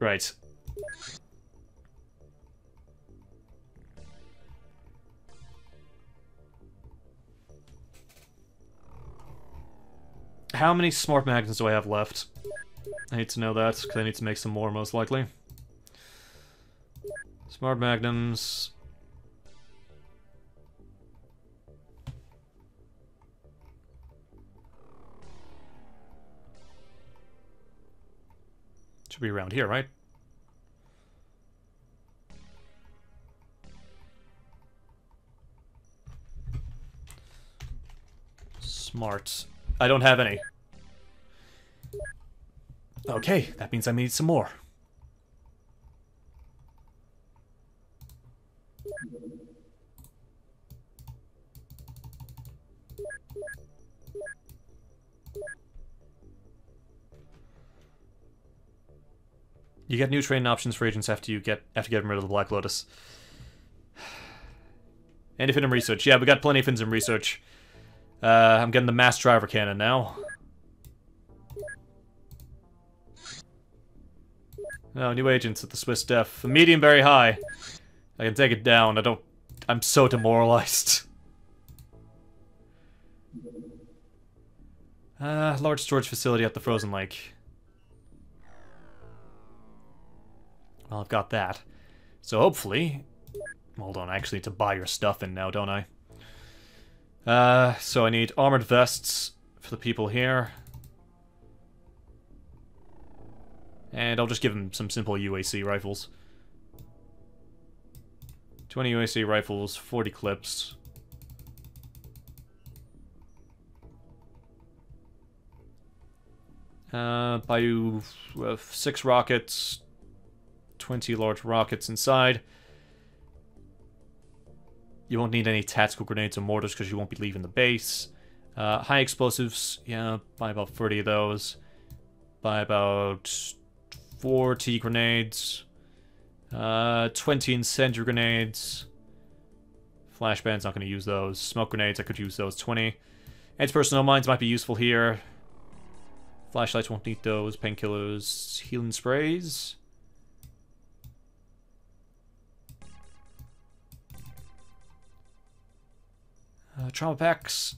Right. How many smart magnets do I have left? I need to know that, because I need to make some more, most likely. Smart magnums... Should be around here, right? Smart. I don't have any. Okay, that means I need some more. You get new training options for agents after you get after getting rid of the Black Lotus. And in research. Yeah, we got plenty of fins in research. Uh, I'm getting the mass driver cannon now. Oh, new agents at the Swiss Def. Medium very high. I can take it down. I don't... I'm so demoralized. Uh, large storage facility at the Frozen Lake. Well, I've got that. So hopefully... Hold on, I actually need to buy your stuff in now, don't I? Uh, so I need armored vests for the people here. And I'll just give them some simple UAC rifles. 20 UAC rifles, 40 clips. Uh, buy you uh, six rockets, 20 large rockets inside. You won't need any tactical grenades or mortars because you won't be leaving the base. Uh, high explosives, yeah, buy about 30 of those. Buy about 40 grenades. Uh, 20 incendiary grenades. Flashbangs, not going to use those. Smoke grenades, I could use those. 20. Anti-personnel mines might be useful here. Flashlights won't need those. Painkillers. Healing sprays. Trauma packs.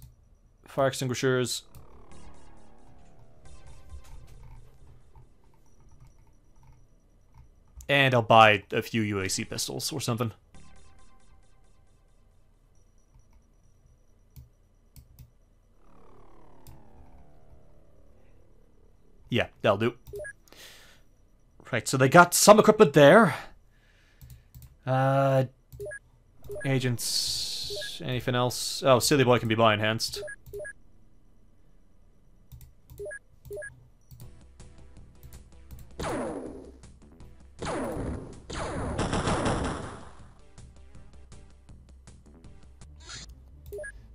Fire extinguishers. And I'll buy a few UAC pistols or something. Yeah, that'll do. Right, so they got some equipment there. Uh, agents, anything else? Oh, Silly Boy can be buy enhanced.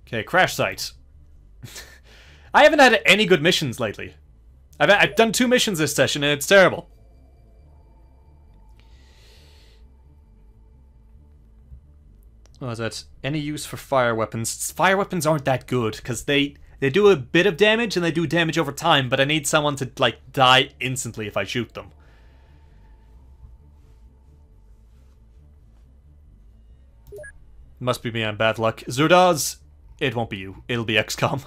Okay, crash site. I haven't had any good missions lately. I've, I've done two missions this session and it's terrible. Oh, what was that? Any use for fire weapons? Fire weapons aren't that good because they they do a bit of damage and they do damage over time, but I need someone to like die instantly if I shoot them. Must be me on bad luck. Zurdaz it won't be you. It'll be XCOM.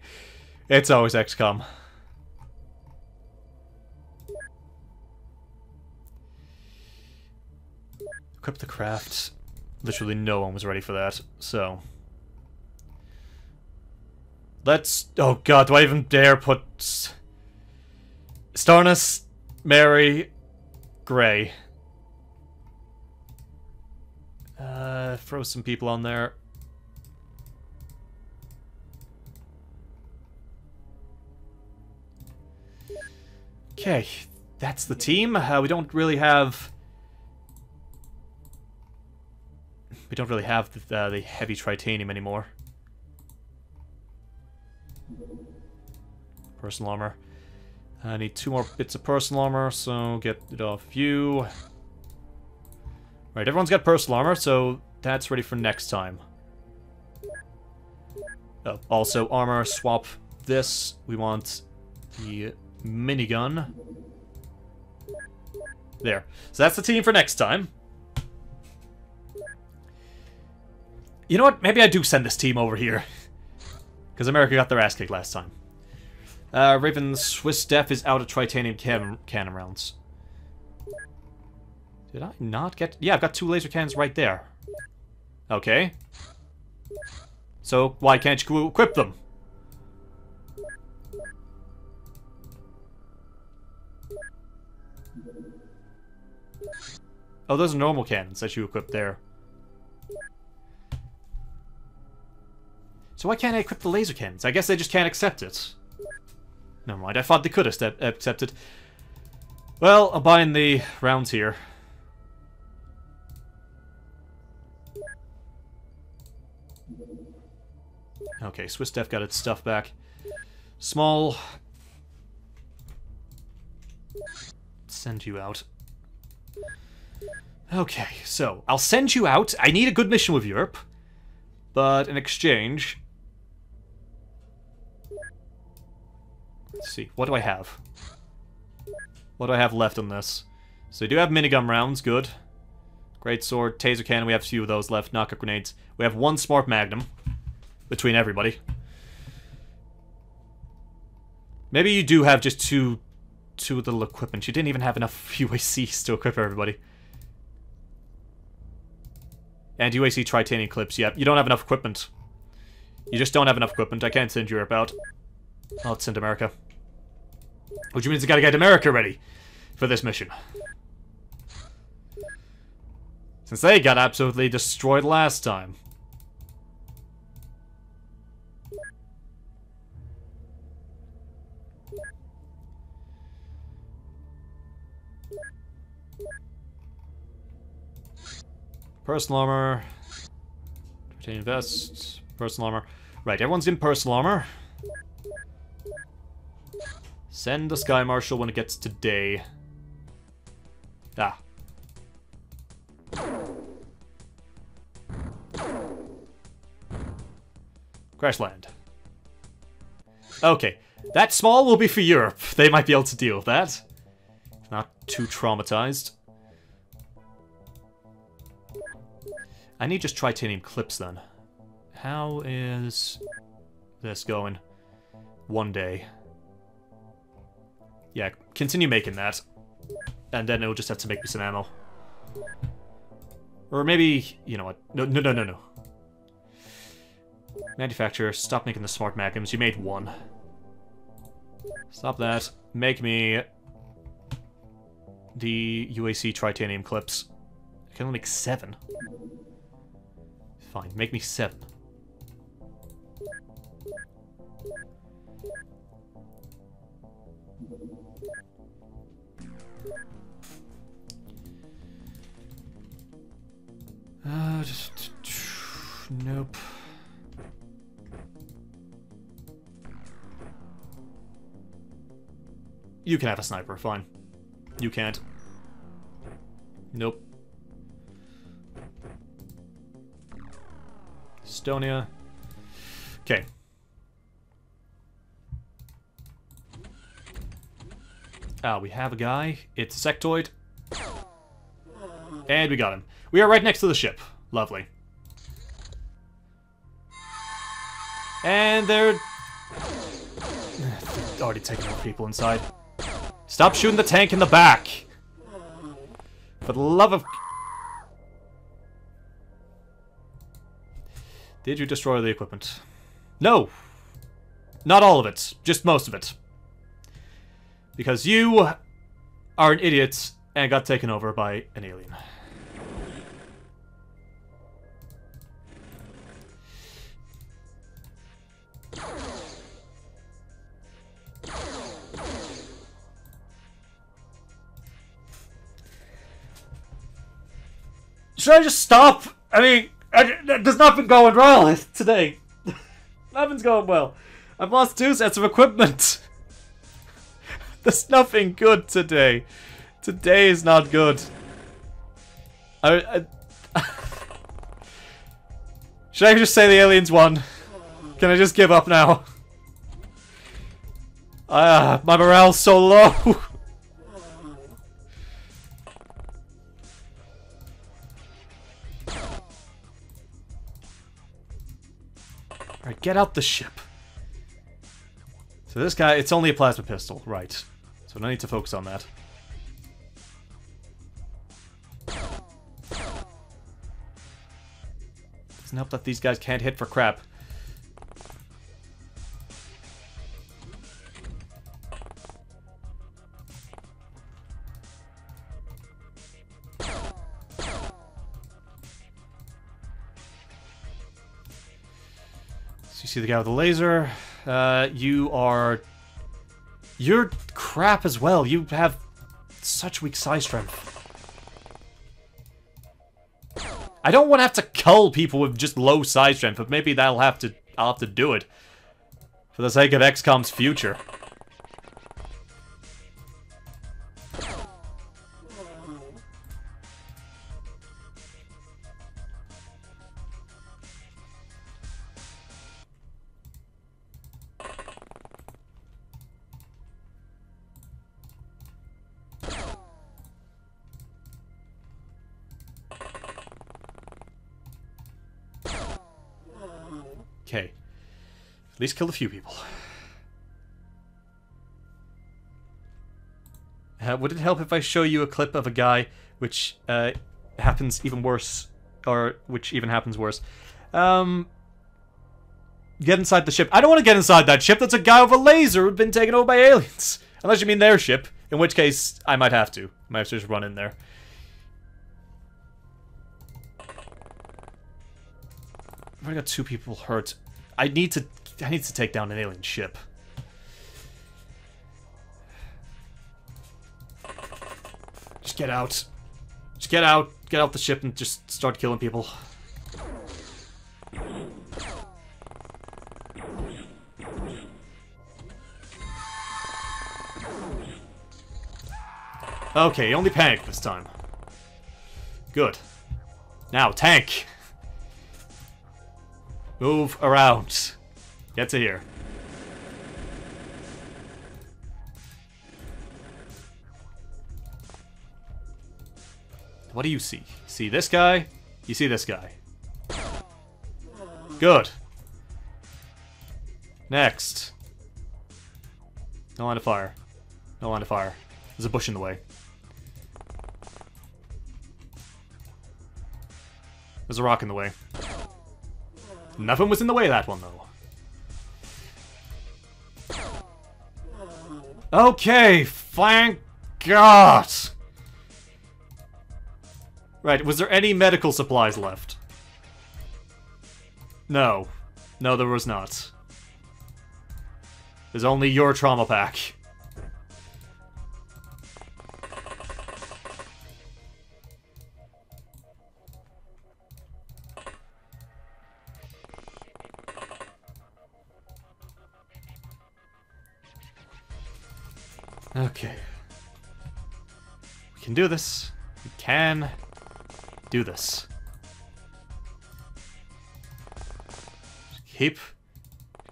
it's always XCOM. Equip the craft. Literally no one was ready for that, so... Let's... Oh god, do I even dare put... Starnus, Mary, Gray. Uh, throw some people on there. Okay, that's the team. Uh, we don't really have... Don't really have the, uh, the heavy tritanium anymore. Personal armor. I need two more bits of personal armor, so get it off you. Right, everyone's got personal armor, so that's ready for next time. Oh, also, armor, swap this. We want the minigun. There. So that's the team for next time. You know what? Maybe I do send this team over here. Because America got their ass kicked last time. Uh, Raven Swiss Def is out of Tritanium can cannon rounds. Did I not get... Yeah, I've got two laser cannons right there. Okay. So, why can't you equip them? Oh, those are normal cannons that you equip there. Why can't I equip the laser cannons? I guess they just can't accept it. Never mind, I thought they could accept it. Well, I'm buying the rounds here. Okay, Swiss Def got its stuff back. Small. Send you out. Okay, so, I'll send you out. I need a good mission with Europe. But in exchange... Let's see, what do I have? What do I have left on this? So we do have minigun rounds, good. Great sword, taser cannon, we have a few of those left. Knockout grenades. We have one smart magnum between everybody. Maybe you do have just two, two little equipment. You didn't even have enough UACs to equip everybody. And UAC Tritanium clips, yep. You don't have enough equipment. You just don't have enough equipment. I can't send Europe out. I'll send America. Which means I gotta get America ready for this mission. Since they got absolutely destroyed last time. Personal armor. Retain vest. Personal armor. Right, everyone's in personal armor. Send the Sky Marshal when it gets to day. Ah. Crash land. Okay, that small will be for Europe. They might be able to deal with that. Not too traumatized. I need just tritanium clips then. How is this going? One day. Yeah, continue making that. And then it'll just have to make me some ammo. Or maybe, you know what? No, no, no, no, no. Manufacturer, stop making the smart magnums. You made one. Stop that. Make me the UAC tritanium clips. I can only make seven. Fine, make me seven. Uh, just... Nope. You can have a sniper, fine. You can't. Nope. Estonia. Okay. Ah, we have a guy. It's a sectoid. And we got him. We are right next to the ship. Lovely. And they're... already taking more people inside. Stop shooting the tank in the back! For the love of... Did you destroy the equipment? No! Not all of it. Just most of it. Because you are an idiot and got taken over by an alien. Should I just stop? I mean, there's nothing going well today. Nothing's going well. I've lost two sets of equipment. There's nothing good today. Today is not good. I, I Should I just say the aliens won? Can I just give up now? Ah, uh, my morale's so low. Alright, get out the ship. So this guy, it's only a plasma pistol, right. So no need to focus on that. Doesn't help that these guys can't hit for crap. You see the guy with the laser. Uh, you are... You're crap as well. You have such weak psi strength. I don't want to have to cull people with just low psi strength, but maybe that'll have to... I'll have to do it. For the sake of XCOM's future. Okay. At least killed a few people. Uh, would it help if I show you a clip of a guy which uh, happens even worse, or which even happens worse? Um, get inside the ship. I don't want to get inside that ship. That's a guy with a laser who'd been taken over by aliens. Unless you mean their ship, in which case I might have to. Might have to just run in there. I've got two people hurt. I need to I need to take down an alien ship. Just get out. Just get out. Get out the ship and just start killing people. Okay, only panic this time. Good. Now, tank! Move around. Get to here. What do you see? See this guy? You see this guy. Good. Next. No line of fire. No line of fire. There's a bush in the way. There's a rock in the way. Nothing was in the way that one, though. Okay, thank God! Right, was there any medical supplies left? No. No, there was not. There's only your trauma pack. Do this. We can do this. Keep,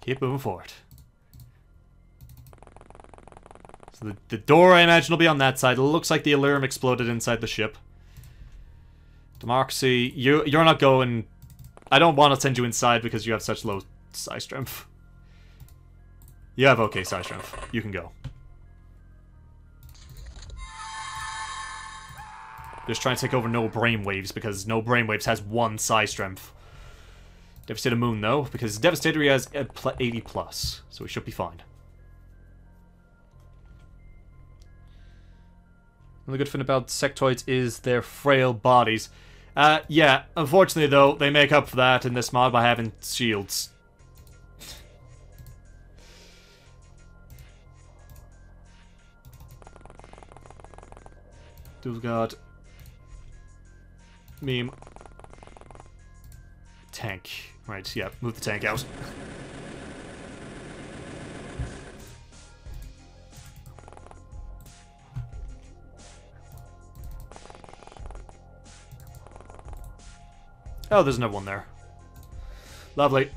keep moving forward. So the, the door, I imagine, will be on that side. It looks like the alarm exploded inside the ship. Democracy, you, you're not going... I don't want to send you inside because you have such low psi strength. You have okay psi strength. You can go. Just trying to take over no brainwaves because no brainwaves has one psi strength. Devastator Moon though, because Devastator has 80 plus, so he should be fine. The good thing about sectoids is their frail bodies. Uh, yeah, unfortunately though, they make up for that in this mod by having shields. Dual guard meme. Tank. Right, yeah, move the tank out. Oh, there's another one there. Lovely.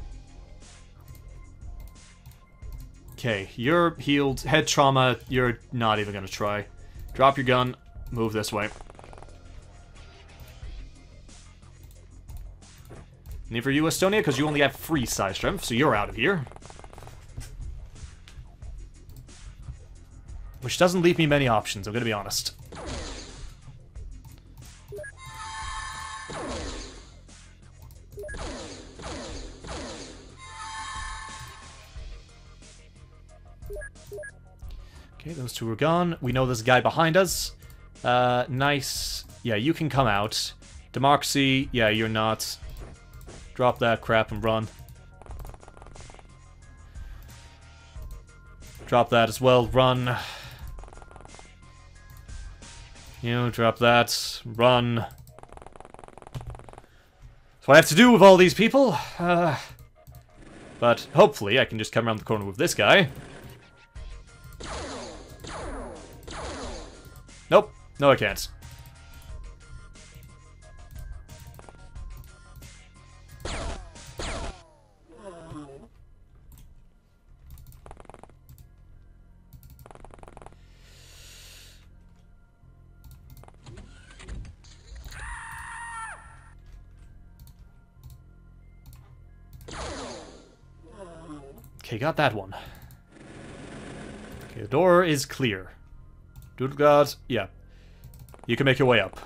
Okay, you're healed. Head trauma, you're not even gonna try. Drop your gun, move this way. Need for you, Estonia, because you only have free psi strength, so you're out of here. Which doesn't leave me many options, I'm gonna be honest. Okay, those two are gone. We know there's a guy behind us. Uh, nice. Yeah, you can come out. Democracy, yeah, you're not. Drop that crap and run. Drop that as well, run. You know, drop that, run. That's what I have to do with all these people. Uh, but hopefully I can just come around the corner with this guy. Nope. No, I can't. Got that one. Okay, the door is clear. God, yeah. You can make your way up.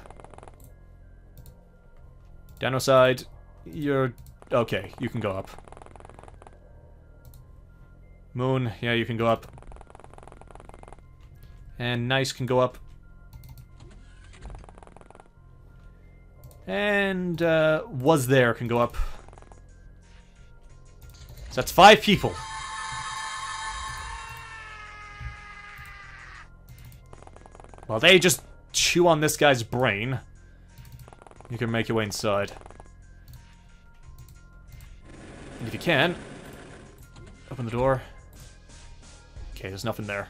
Dano side, you're... Okay, you can go up. Moon, yeah, you can go up. And Nice can go up. And, uh, Was There can go up. So that's five people. While they just chew on this guy's brain, you can make your way inside. And if you can, open the door. Okay, there's nothing there.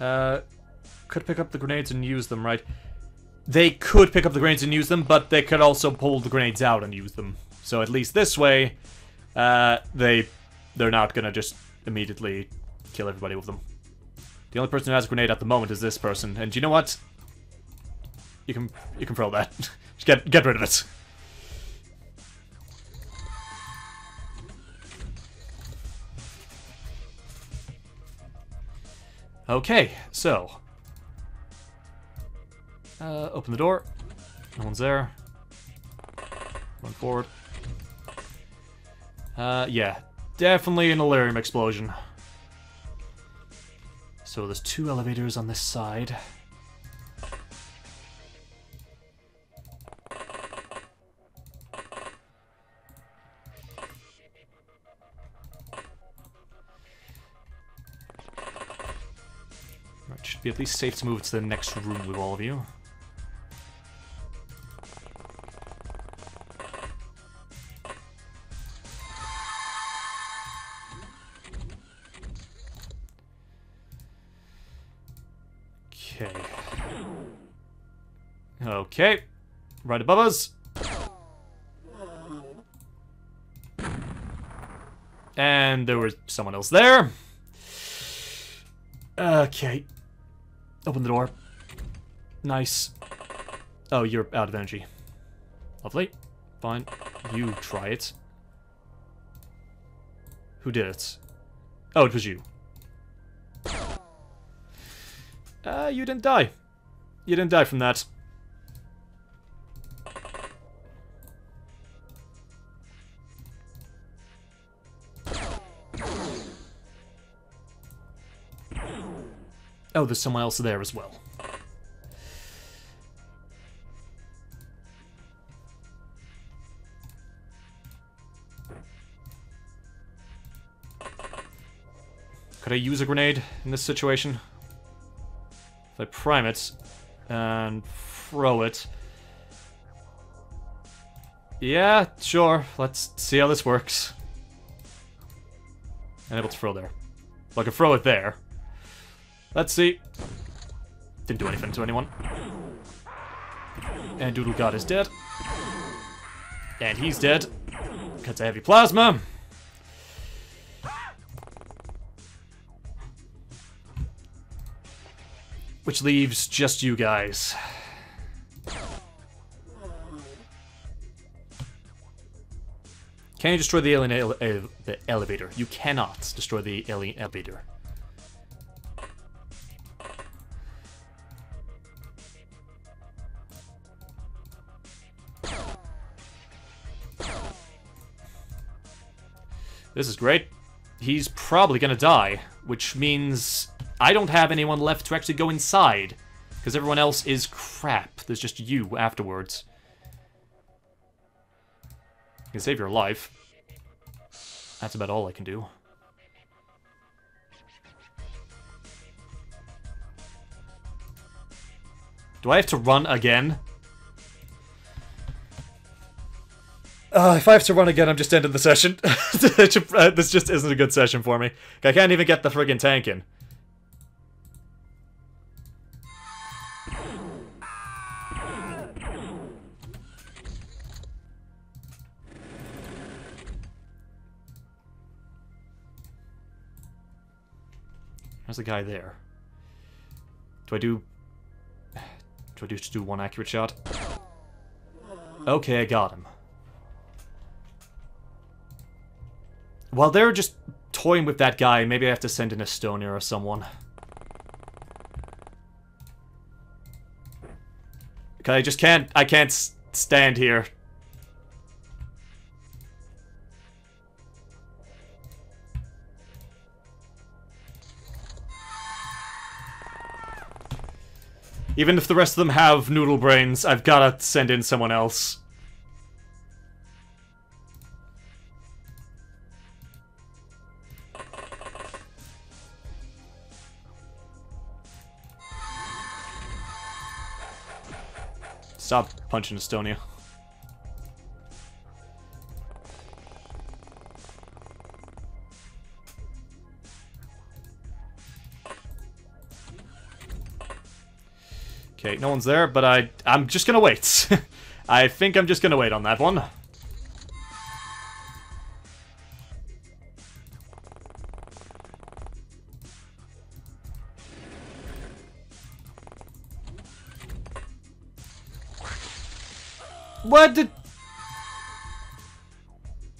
Uh, could pick up the grenades and use them, right? They could pick up the grenades and use them, but they could also pull the grenades out and use them. So at least this way, uh, they, they're not gonna just immediately kill everybody with them. The only person who has a grenade at the moment is this person, and you know what? You can you can throw that. just get get rid of it. Okay, so uh, open the door. No one's there. Run forward. Uh, yeah. Definitely an Elerium explosion. So there's two elevators on this side. Right, should be at least safe to move to the next room with all of you. Above us. And there was someone else there. Okay. Open the door. Nice. Oh, you're out of energy. Lovely. Fine. You try it. Who did it? Oh, it was you. Uh, you didn't die. You didn't die from that. Oh, there's someone else there as well. Could I use a grenade in this situation? If I prime it and throw it. Yeah, sure. Let's see how this works. Unable to throw there. Well, I can throw it there. Let's see. Didn't do anything to anyone. And Doodle God is dead. And he's dead. Cuts a heavy plasma. Which leaves just you guys. Can you destroy the alien ele the elevator? You cannot destroy the alien elevator. This is great. He's probably gonna die, which means I don't have anyone left to actually go inside, because everyone else is crap. There's just you afterwards. You can save your life. That's about all I can do. Do I have to run again? Uh, if I have to run again, I'm just ending the session. this just isn't a good session for me. I can't even get the friggin' tank in. There's a guy there. Do I do... Do I do just do one accurate shot? Okay, I got him. While they're just toying with that guy, maybe I have to send in Estonia or someone. Okay, I just can't, I can't stand here. Even if the rest of them have noodle brains, I've gotta send in someone else. Stop punching Estonia. Okay, no one's there, but I, I'm just gonna wait. I think I'm just gonna wait on that one. What did...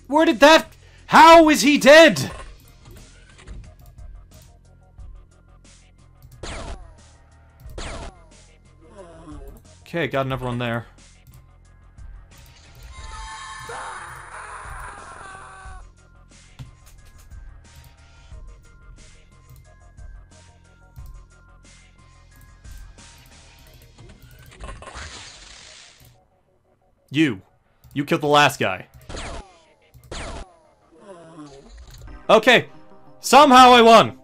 Where did that... How is he dead? Okay, got another one there. You. You killed the last guy. Okay. Somehow I won.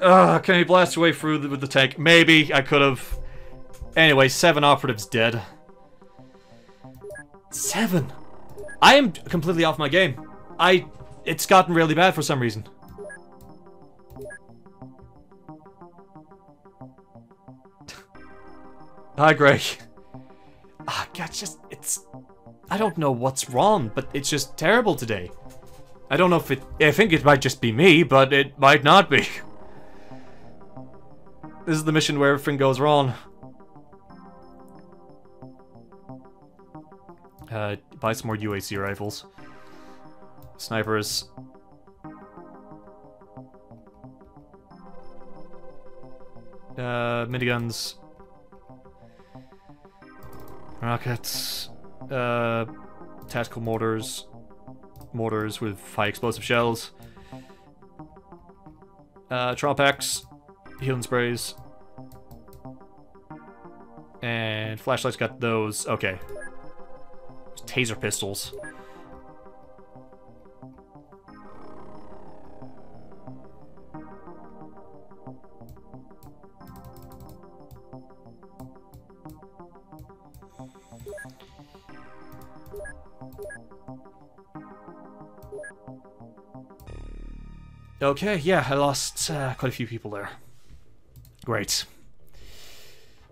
Ugh, can he blast away through the, with the tank? Maybe I could have. Anyway, seven operatives dead. Seven? I am completely off my game. I... It's gotten really bad for some reason. Hi, Greg. Ah, God, just, it's... I don't know what's wrong, but it's just terrible today. I don't know if it... I think it might just be me, but it might not be. This is the mission where everything goes wrong. Uh, buy some more UAC rifles. Snipers. Uh, miniguns. Rockets. Uh, tactical mortars. Mortars with high explosive shells. Uh, packs, Healing sprays. And flashlights got those. Okay, taser pistols. Okay, yeah, I lost uh, quite a few people there. Great.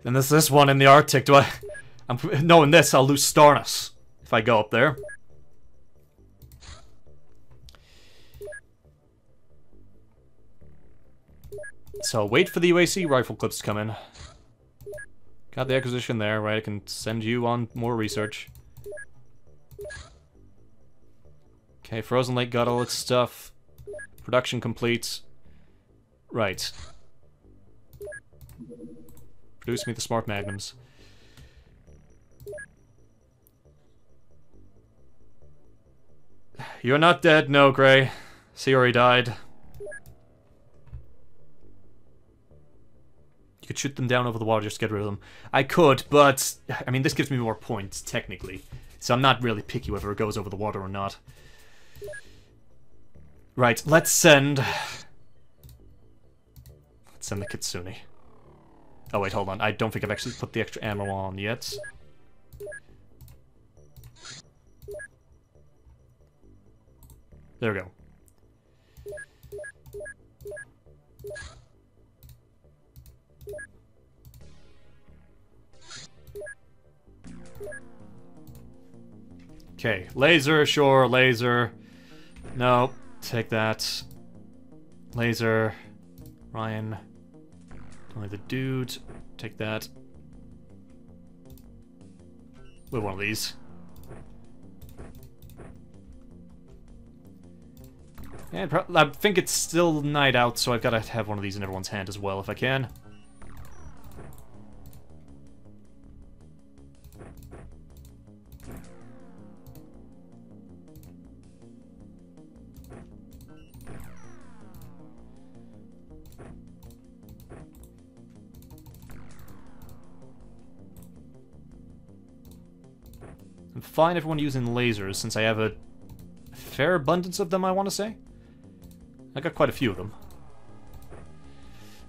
Then there's this one in the Arctic. Do I... I'm, knowing this, I'll lose Starnus if I go up there. So wait for the UAC rifle clips to come in. Got the acquisition there, right? I can send you on more research. Okay, Frozen Lake got all its stuff. Production complete. Right. Produce me the smart magnums. You're not dead, no, Gray. Sayori died. You could shoot them down over the water just to get rid of them. I could, but... I mean, this gives me more points, technically. So I'm not really picky whether it goes over the water or not. Right, let's send... Let's send the Kitsune. Oh wait, hold on. I don't think I've actually put the extra ammo on yet. There we go. Okay, laser, sure, laser. No, take that. Laser. Ryan. Only the dude. Take that. With one of these. And I think it's still night out, so I've got to have one of these in everyone's hand as well if I can. Fine everyone using lasers, since I have a fair abundance of them, I want to say. I got quite a few of them.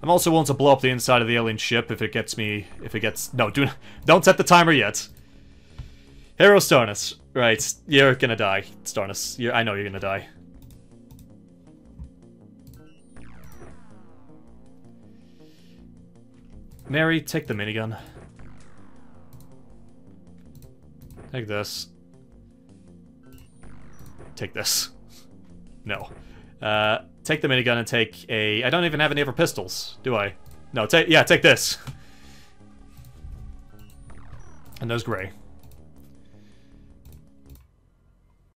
I'm also willing to blow up the inside of the alien ship if it gets me... If it gets... No, do, don't set the timer yet. Hero Starnus. Right, you're gonna die, Starnus. You're, I know you're gonna die. Mary, take the minigun. Take this. Take this. No. Uh, take the minigun and take a... I don't even have any other pistols, do I? No, take... Yeah, take this. And those Gray.